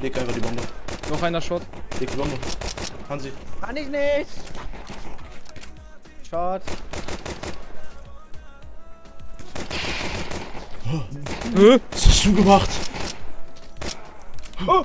Leg einfach die Bombe. Noch einer Shot. Leg die Bombe. Hansi. Kann ich nicht. Shot. Hä? Was hast du gemacht? Oh.